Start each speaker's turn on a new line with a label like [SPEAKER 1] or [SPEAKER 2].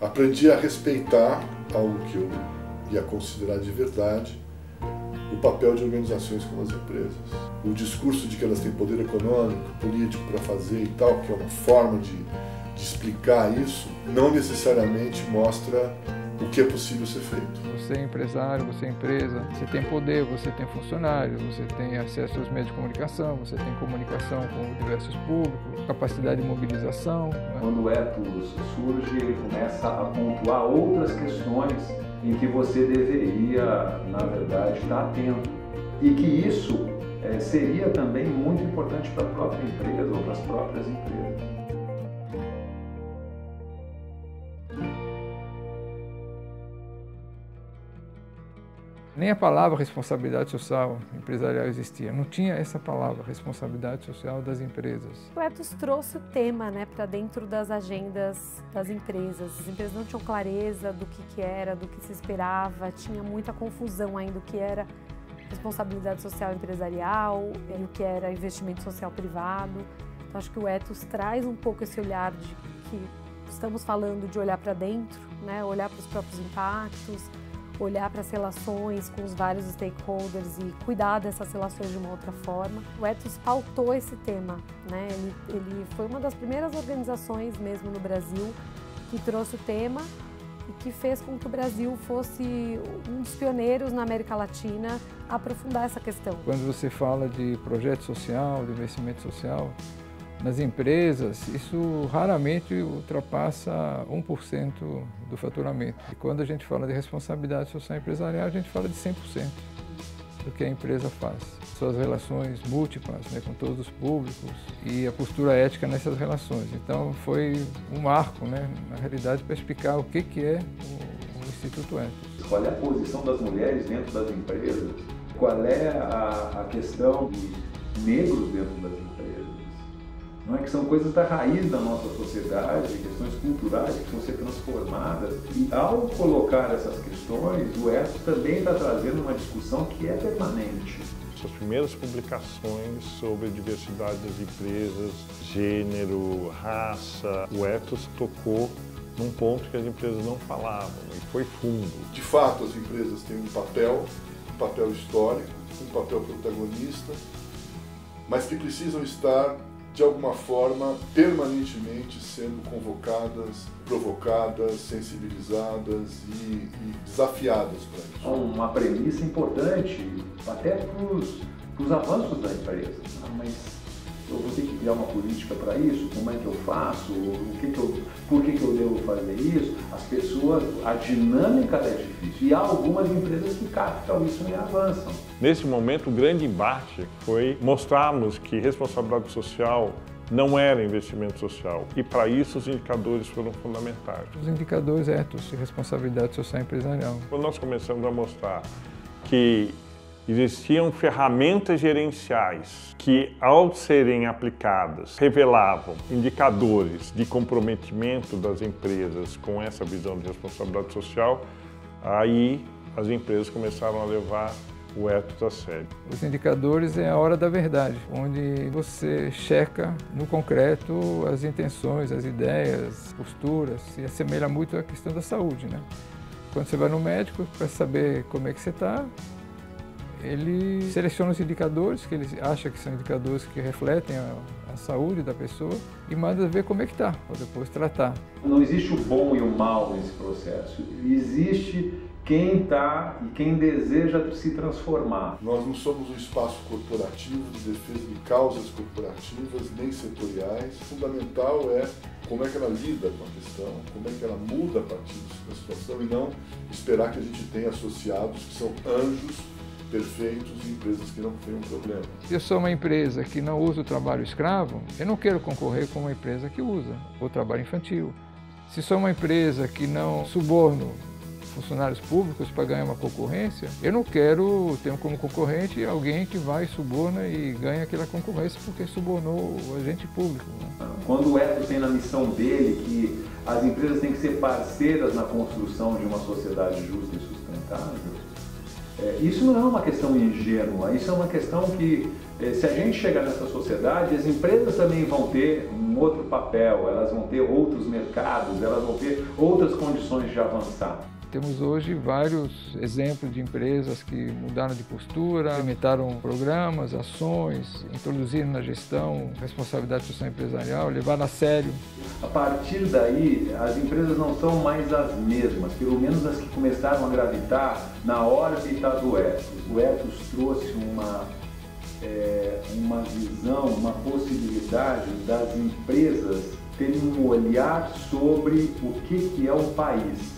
[SPEAKER 1] aprendi a respeitar algo que eu ia considerar de verdade, o papel de organizações como as empresas. O discurso de que elas têm poder econômico, político para fazer e tal, que é uma forma de, de explicar isso, não necessariamente mostra o que é possível ser feito.
[SPEAKER 2] Você é empresário, você é empresa, você tem poder, você tem funcionários, você tem acesso aos meios de comunicação, você tem comunicação com diversos públicos, capacidade de mobilização. Né?
[SPEAKER 3] Quando o ethos surge, ele começa a pontuar outras questões em que você deveria, na verdade, estar atento. E que isso é, seria também muito importante para a própria empresa ou para as próprias empresas.
[SPEAKER 2] Nem a palavra responsabilidade social empresarial existia. Não tinha essa palavra, responsabilidade social das empresas.
[SPEAKER 4] O Etos trouxe o tema né, para dentro das agendas das empresas. As empresas não tinham clareza do que, que era, do que se esperava, tinha muita confusão ainda do que era responsabilidade social empresarial e o que era investimento social privado. Então, acho que o Etos traz um pouco esse olhar de que estamos falando de olhar para dentro, né, olhar para os próprios impactos, olhar para as relações com os vários stakeholders e cuidar dessas relações de uma outra forma. O Ethos pautou esse tema, né? ele, ele foi uma das primeiras organizações mesmo no Brasil que trouxe o tema e que fez com que o Brasil fosse um dos pioneiros na América Latina a aprofundar essa questão.
[SPEAKER 2] Quando você fala de projeto social, de investimento social, nas empresas, isso raramente ultrapassa 1% do faturamento. E quando a gente fala de responsabilidade social empresarial, a gente fala de 100% do que a empresa faz. Suas relações múltiplas né, com todos os públicos e a postura ética nessas relações. Então foi um marco, né, na realidade, para explicar o que, que é o, o Instituto Ethos.
[SPEAKER 3] Qual é a posição das mulheres dentro das empresas? Qual é a, a questão dos negros dentro das empresas? Não é? que são coisas da raiz da nossa sociedade, questões culturais que precisam ser transformadas. E ao colocar essas questões, o ESO também está trazendo uma discussão que é permanente.
[SPEAKER 5] Suas primeiras publicações sobre diversidade das empresas, gênero, raça, o ethos tocou num ponto que as empresas não falavam e foi fundo.
[SPEAKER 1] De fato, as empresas têm um papel, um papel histórico, um papel protagonista, mas que precisam estar de alguma forma, permanentemente sendo convocadas, provocadas, sensibilizadas e, e desafiadas para isso.
[SPEAKER 3] Uma premissa importante, até para os avanços da empresa. Né? Mas eu vou ter que criar uma política para isso, como é que eu faço, o que que eu, por que, que eu devo fazer isso? As pessoas, a dinâmica é difícil e há algumas empresas que captam isso e avançam.
[SPEAKER 5] Nesse momento, o grande embate foi mostrarmos que responsabilidade social não era investimento social e para isso os indicadores foram fundamentais.
[SPEAKER 2] Os indicadores éticos de responsabilidade social empresarial.
[SPEAKER 5] Quando nós começamos a mostrar que existiam ferramentas gerenciais que, ao serem aplicadas, revelavam indicadores de comprometimento das empresas com essa visão de responsabilidade social, aí as empresas começaram a levar o ethos a sério.
[SPEAKER 2] Os indicadores é a hora da verdade, onde você checa no concreto as intenções, as ideias, posturas, se assemelha muito à questão da saúde, né? Quando você vai no médico para saber como é que você está, ele seleciona os indicadores que ele acha que são indicadores que refletem a, a saúde da pessoa e manda ver como é que está, para depois tratar.
[SPEAKER 3] Não existe o bom e o mal nesse processo. Existe quem está e quem deseja se transformar.
[SPEAKER 1] Nós não somos um espaço corporativo de defesa de causas corporativas nem setoriais. O fundamental é como é que ela lida com a questão, como é que ela muda a partir da situação e não esperar que a gente tenha associados que são anjos perfeitos e empresas que não tenham problema.
[SPEAKER 2] Se eu sou uma empresa que não usa o trabalho escravo, eu não quero concorrer com uma empresa que usa o trabalho infantil. Se sou uma empresa que não suborno funcionários públicos para ganhar uma concorrência, eu não quero ter como concorrente alguém que vai suborna e ganha aquela concorrência porque subornou o agente público. Né?
[SPEAKER 3] Quando o Eto tem na missão dele que as empresas têm que ser parceiras na construção de uma sociedade justa e sustentável, É, isso não é uma questão ingênua, isso é uma questão que, é, se a gente chegar nessa sociedade, as empresas também vão ter um outro papel, elas vão ter outros mercados, elas vão ter outras condições de avançar.
[SPEAKER 2] Temos hoje vários exemplos de empresas que mudaram de postura, implementaram programas, ações, introduziram na gestão responsabilidade social empresarial, levaram a sério.
[SPEAKER 3] A partir daí, as empresas não são mais as mesmas, pelo menos as que começaram a gravitar na órbita do ethos. O ethos trouxe uma, é, uma visão, uma possibilidade das empresas terem um olhar sobre o que, que é um país